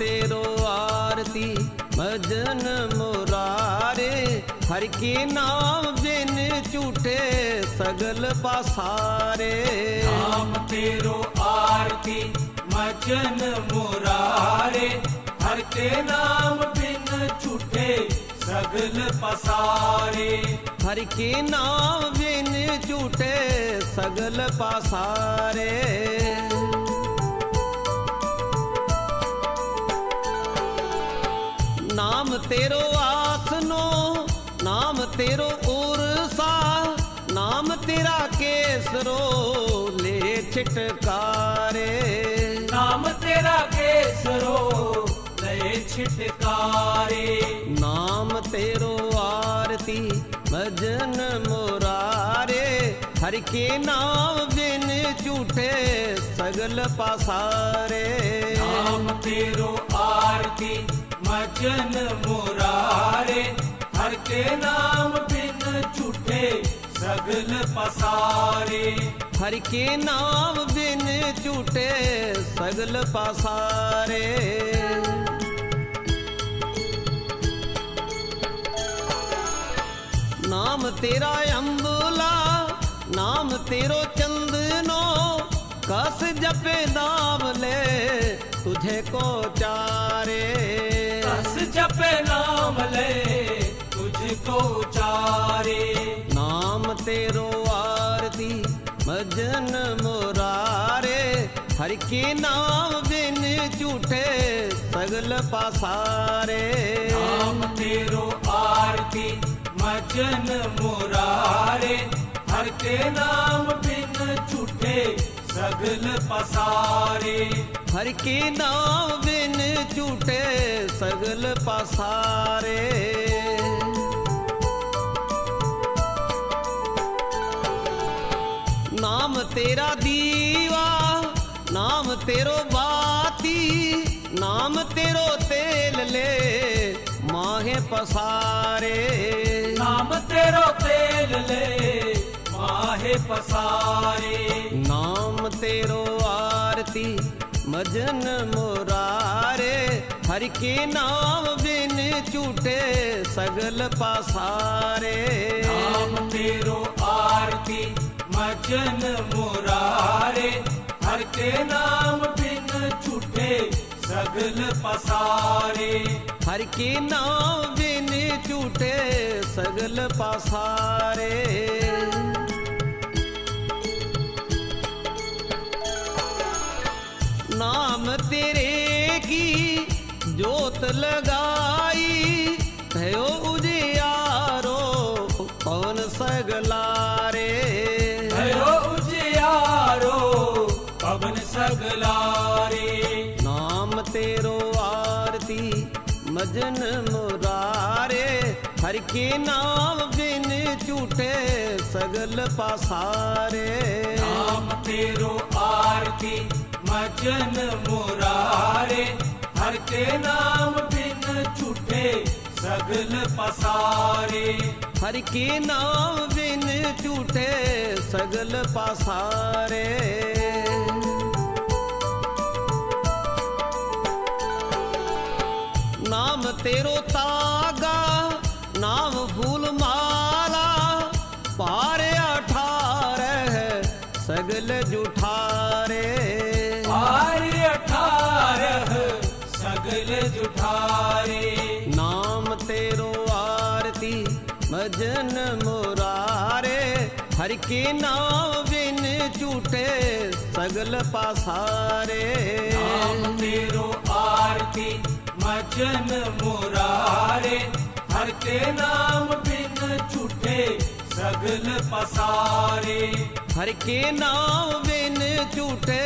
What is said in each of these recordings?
तेरो आरती भजन मुरारे। हर के नाम बिन झूठे सगल पासारे। नाम तेरो आरती मजन मुरारे। हर के नाम बिन झूठे सगल पसारे। हर के नाम बिन झूठे सगल पसारे। तेरो आसनो नाम तेरो उर्सा नाम तेरा केसरो ले छिटकारे। नाम तेरा केसरो लय छिटकारे। नाम तेरो आरती भजन मुरारे। हर के नाम बिन झूठे सगल पसारे। नाम तेरो आरती मजन मुरारे, हर के नाम बिन छूटे सगल पसारे। हर के नाम बिन झूठे सगल पसारे। नाम तेरा अम्बुला नाम तेरो चंदनो, कस जपे नाम ले तुझे को चारे। बस जपे नाम ले तुझको चारे। नाम तेरो आरती भजन मुरारे। हर के नाम बिन झूठे सगल पसारे। नाम तेरो आरती मजन मुरारे। हर के नाम सगल पसारे। हर के नाम बिन झूठे सगल पसारे। नाम तेरा दीवा नाम तेरो बाती नाम तेरो तेल ले माहे पसारे। नाम तेरो तेल ले माहे पसारे। नाम तेरो आरती मजन मुरारे। हर के नाम बिन झूठे सगल पसारे। नाम तेरो आरती मजन मुरारे। हर के नाम बिन छूटे सगल पसारे। हर के नाम बिन झूठे सगल पसारे। जोत लगाई भयो उजियारो पवन सगलारे। भयो उजियारो पवन सगलारे। नाम तेरो आरती मजन मुरारे। हर के नाम बिन झूठे सगल पसारे। नाम तेरो आरती मजन मुरारे। हर के नाम बिन झूठे सगल पसारे। हर के नाम बिन झूठे सगल पसारे। नाम तेरो भजन मुरारे हर के नाम बिन झूठे सगल पसारे। नाम तेरो आरती मजन मुरारे हर के नाम बिन छूटे सगल पसारे। हर के नाम बिन झूठे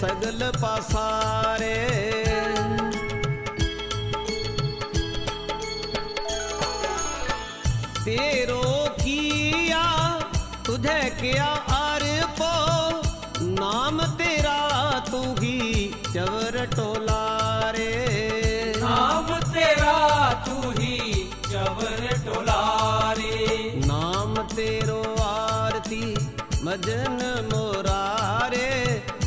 सगल पसारे। तेरो किया तुझे क्या पो नाम तेरा तू ही चवर टोला रे। नाम तेरा तू ही चवर टोला रे। नाम तेरो आरती मजन मोरारे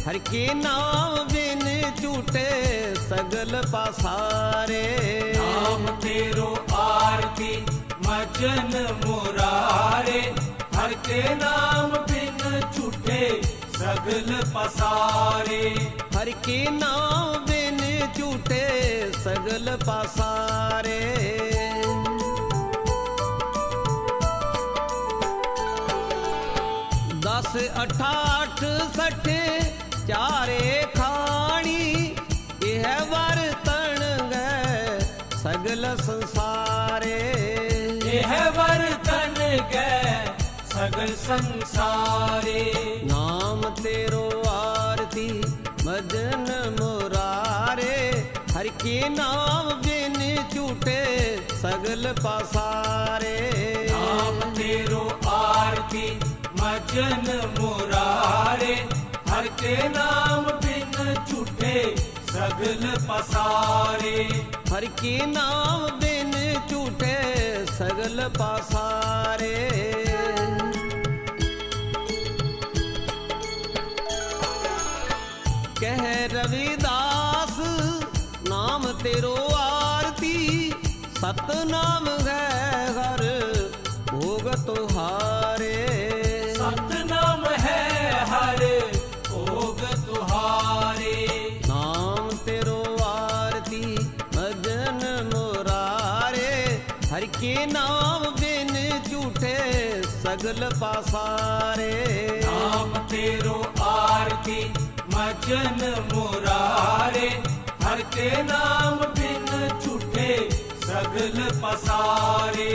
हर के नाम बिन झूठे सगल पासारे नाम तेरो आरती नाचन मुरारे, हर के नाम बिन झूठे सगल पसारे। हर के नाम बिन झूठे सगल पसारे। दस, अठाठ, सठ, चारे खानी यह वर्तन गए सगल संसारे। है वर्तन के सगल संसारे। नाम तेरो आरती मदन मुरारे। हर के नाम बिन छूटे सगल पसारे। नाम तेरो आरती मदन मुरारे। हर के नाम बिन छूटे सगल पसारे। हर के नाम बिन छूटे महल कह रविदास नाम तेरो आरती सतनाम है के नाम बिन झूठे सगल पासारे। नाम तेरो आरती मजन मुरारे। हर के नाम बिन झूठे सगल पसारे।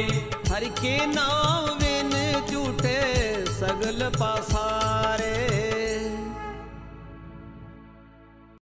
हर के नाम बिन झूठे सगल पासारे